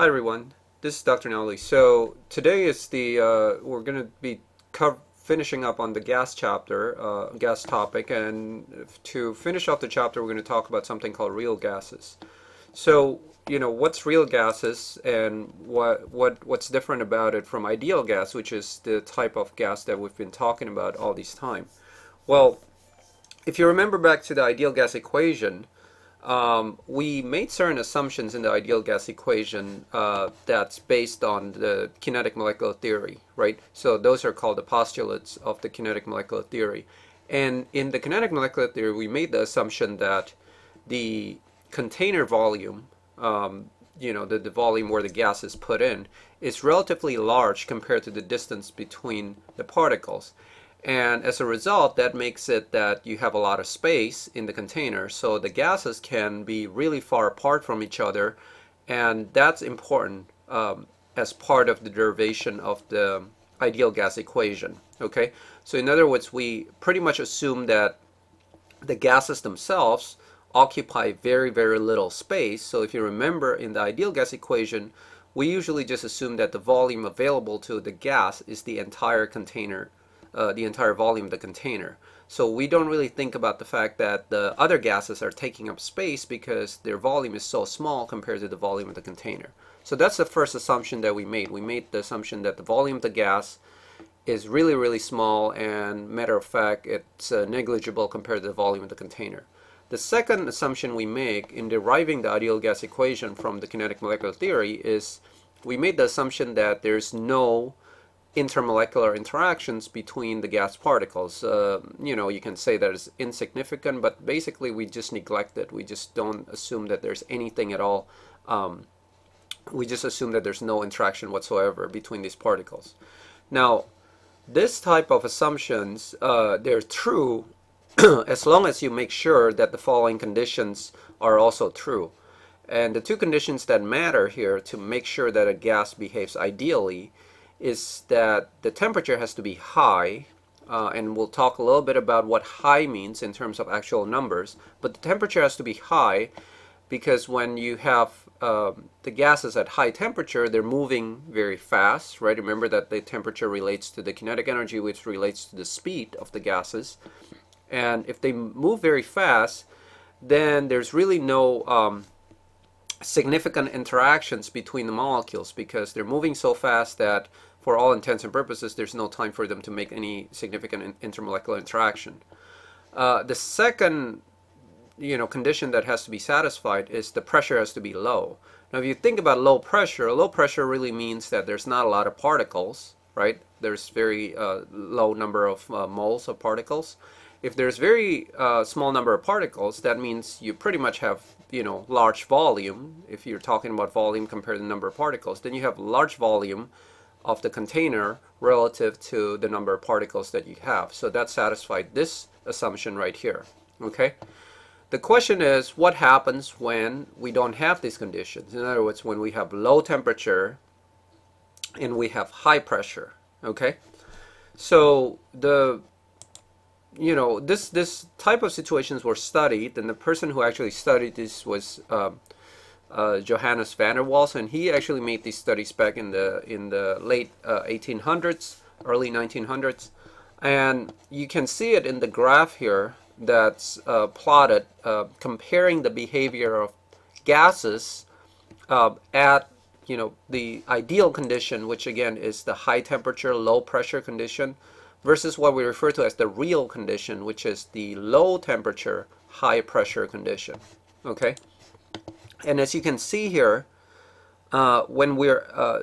Hi everyone, this is Dr. Nauli. So today is the, uh, we're going to be finishing up on the gas chapter, uh, gas topic, and to finish off the chapter we're going to talk about something called real gases. So, you know, what's real gases and what, what, what's different about it from ideal gas, which is the type of gas that we've been talking about all this time. Well, if you remember back to the ideal gas equation, um, we made certain assumptions in the ideal gas equation uh, that's based on the kinetic molecular theory, right? So those are called the postulates of the kinetic molecular theory. And in the kinetic molecular theory, we made the assumption that the container volume, um, you know, the, the volume where the gas is put in, is relatively large compared to the distance between the particles. And as a result, that makes it that you have a lot of space in the container. So the gases can be really far apart from each other. And that's important um, as part of the derivation of the ideal gas equation. Okay, so in other words, we pretty much assume that the gases themselves occupy very, very little space. So if you remember in the ideal gas equation, we usually just assume that the volume available to the gas is the entire container uh, the entire volume of the container. So we don't really think about the fact that the other gases are taking up space because their volume is so small compared to the volume of the container. So that's the first assumption that we made. We made the assumption that the volume of the gas is really, really small and matter of fact, it's uh, negligible compared to the volume of the container. The second assumption we make in deriving the ideal gas equation from the kinetic molecular theory is we made the assumption that there's no intermolecular interactions between the gas particles. Uh, you know, you can say that is insignificant, but basically we just neglect it. We just don't assume that there's anything at all. Um, we just assume that there's no interaction whatsoever between these particles. Now, this type of assumptions, uh, they're true as long as you make sure that the following conditions are also true. And the two conditions that matter here to make sure that a gas behaves ideally is that the temperature has to be high uh, and we'll talk a little bit about what high means in terms of actual numbers but the temperature has to be high because when you have um, the gases at high temperature they're moving very fast right? Remember that the temperature relates to the kinetic energy which relates to the speed of the gases. And if they move very fast then there's really no um, significant interactions between the molecules because they're moving so fast that for all intents and purposes there's no time for them to make any significant intermolecular interaction. Uh, the second you know condition that has to be satisfied is the pressure has to be low. Now if you think about low pressure, low pressure really means that there's not a lot of particles, right? There's very uh, low number of uh, moles of particles. If there's very uh, small number of particles, that means you pretty much have you know large volume. If you're talking about volume compared to the number of particles then you have large volume of the container relative to the number of particles that you have. So that satisfied this assumption right here okay? The question is what happens when we don't have these conditions? In other words when we have low temperature and we have high pressure okay? So the you know, this this type of situations were studied, and the person who actually studied this was um, uh, Johannes van der Waals, and he actually made these studies back in the in the late uh, 1800s, early 1900s, and you can see it in the graph here that's uh, plotted uh, comparing the behavior of gases uh, at you know the ideal condition, which again is the high temperature, low pressure condition versus what we refer to as the real condition, which is the low temperature, high pressure condition. Okay? And as you can see here, uh, when we're, uh,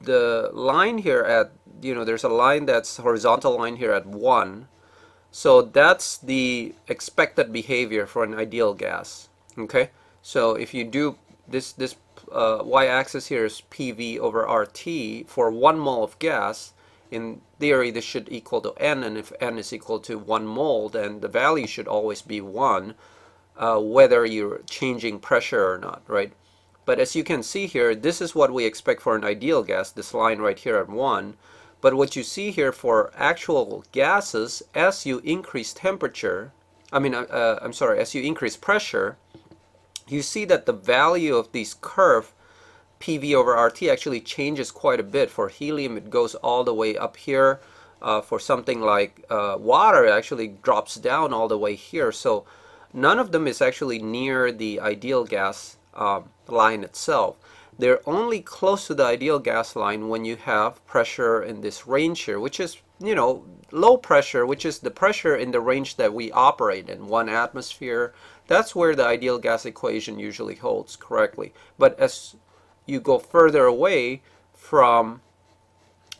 the line here at, you know, there's a line that's horizontal line here at 1. So that's the expected behavior for an ideal gas. Okay? So if you do this, this uh, y-axis here is PV over RT for one mole of gas, in theory this should equal to n and if n is equal to 1 mole then the value should always be 1 uh, whether you're changing pressure or not right? But as you can see here this is what we expect for an ideal gas this line right here at 1 but what you see here for actual gases as you increase temperature I mean uh, uh I'm sorry as you increase pressure you see that the value of this curve PV over RT actually changes quite a bit. For helium, it goes all the way up here. Uh, for something like uh, water, it actually drops down all the way here. So none of them is actually near the ideal gas um, line itself. They're only close to the ideal gas line when you have pressure in this range here, which is, you know, low pressure, which is the pressure in the range that we operate in, one atmosphere. That's where the ideal gas equation usually holds correctly. But as you go further away from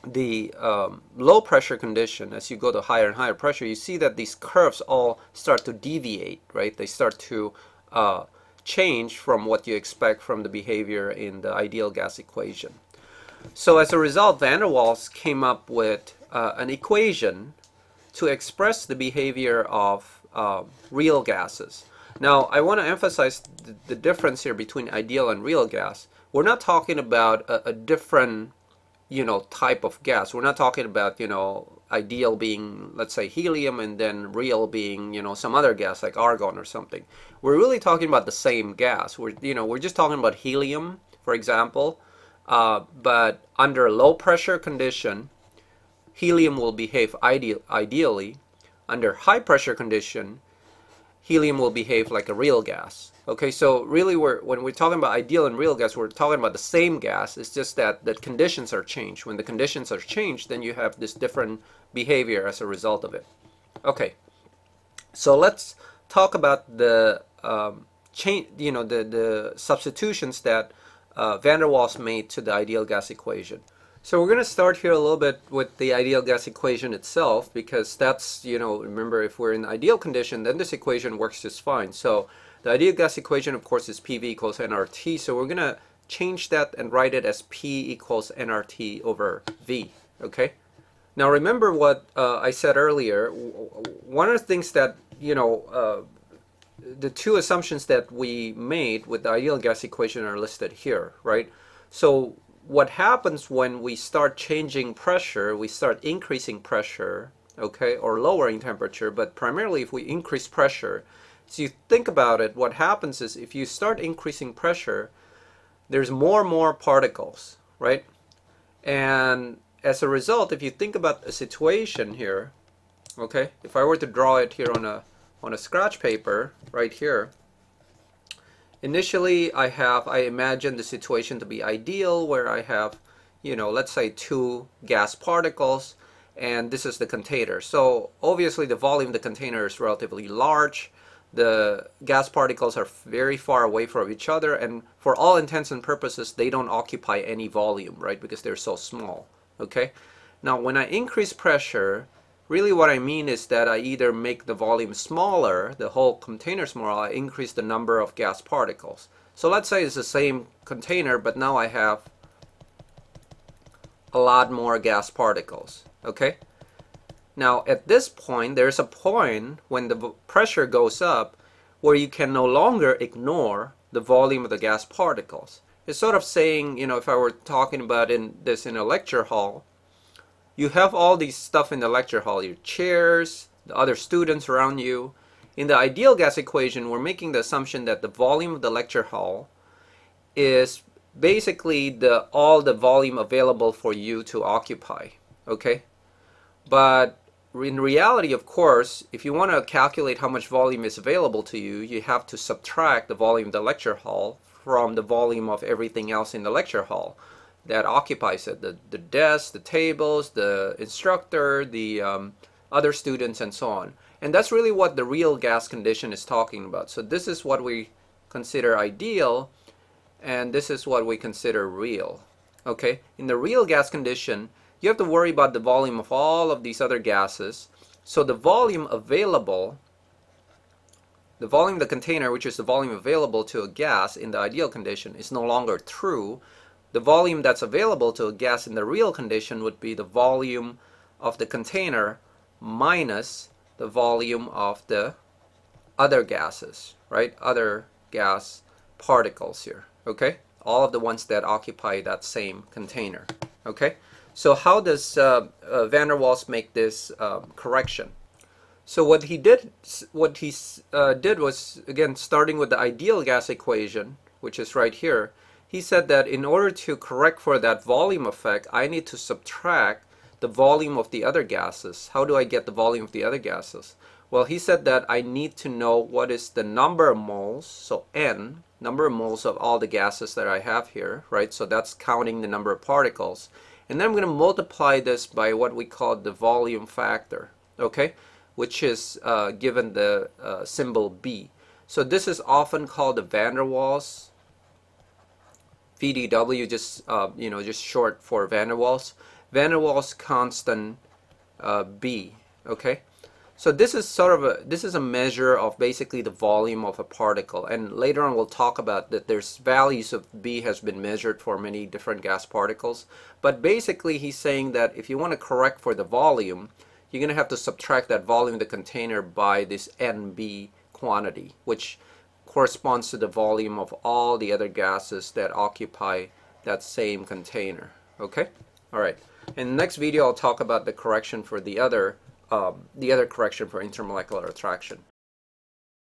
the um, low pressure condition, as you go to higher and higher pressure, you see that these curves all start to deviate, right? They start to uh, change from what you expect from the behavior in the ideal gas equation. So as a result, van der Waals came up with uh, an equation to express the behavior of uh, real gases. Now, I want to emphasize the, the, difference here between ideal and real gas. We're not talking about a, a different, you know, type of gas. We're not talking about, you know, ideal being, let's say, helium and then real being, you know, some other gas like argon or something. We're really talking about the same gas. We're, you know, we're just talking about helium, for example, uh, but under low pressure condition, helium will behave ideal, ideally. Under high pressure condition, helium will behave like a real gas. Okay, so really we're, when we're talking about ideal and real gas, we're talking about the same gas. It's just that the conditions are changed. When the conditions are changed, then you have this different behavior as a result of it. Okay, so let's talk about the um, change, you know, the, the substitutions that uh, van der Waals made to the ideal gas equation. So we're going to start here a little bit with the ideal gas equation itself because that's, you know, remember if we're in ideal condition, then this equation works just fine. So the ideal gas equation, of course, is PV equals nRT. So we're going to change that and write it as P equals nRT over V, okay? Now remember what uh, I said earlier. One of the things that, you know, uh, the two assumptions that we made with the ideal gas equation are listed here, right? So what happens when we start changing pressure, we start increasing pressure, okay, or lowering temperature, but primarily if we increase pressure, so you think about it, what happens is if you start increasing pressure, there's more and more particles, right? And as a result, if you think about a situation here, okay, if I were to draw it here on a on a scratch paper right here, initially I have, I imagine the situation to be ideal where I have, you know, let's say two gas particles and this is the container. So obviously the volume of the container is relatively large. The gas particles are very far away from each other and for all intents and purposes they don't occupy any volume, right, because they're so small, okay? Now when I increase pressure, Really what I mean is that I either make the volume smaller, the whole container smaller, I increase the number of gas particles. So let's say it's the same container, but now I have a lot more gas particles, okay? Now at this point, there's a point when the pressure goes up where you can no longer ignore the volume of the gas particles. It's sort of saying, you know, if I were talking about in this in a lecture hall, you have all these stuff in the lecture hall, your chairs, the other students around you. In the ideal gas equation, we're making the assumption that the volume of the lecture hall is basically the all the volume available for you to occupy, okay? But in reality, of course, if you want to calculate how much volume is available to you, you have to subtract the volume of the lecture hall from the volume of everything else in the lecture hall that occupies it the, the desk the tables the instructor the um, other students and so on. And that's really what the real gas condition is talking about. So this is what we consider ideal and this is what we consider real okay? In the real gas condition you have to worry about the volume of all of these other gases. So the volume available the volume of the container which is the volume available to a gas in the ideal condition is no longer true the volume that's available to a gas in the real condition would be the volume of the container minus the volume of the other gases, right? Other gas particles here, okay? All of the ones that occupy that same container, okay? So how does uh, uh, van der Waals make this um, correction? So what he did, what he uh, did was again starting with the ideal gas equation, which is right here he said that in order to correct for that volume effect, I need to subtract the volume of the other gases. How do I get the volume of the other gases? Well, he said that I need to know what is the number of moles, so N, number of moles of all the gases that I have here, right? So that's counting the number of particles. And then I'm going to multiply this by what we call the volume factor, okay? Which is uh, given the uh, symbol B. So this is often called the van der Waals. VDW just, uh, you know, just short for van der Waals. Van der Waals constant uh, B, okay? So this is sort of a this is a measure of basically the volume of a particle and later on we'll talk about that there's values of B has been measured for many different gas particles but basically he's saying that if you want to correct for the volume you're going to have to subtract that volume of the container by this NB quantity which corresponds to the volume of all the other gases that occupy that same container okay alright in the next video I'll talk about the correction for the other um, the other correction for intermolecular attraction.